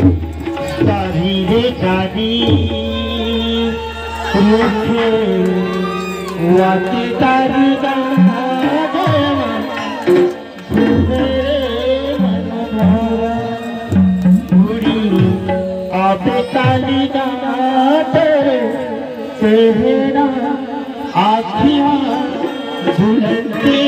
सारी बेचारी रूप वाकी तारी आप ताली तेरे चेहरा आखियां झुलते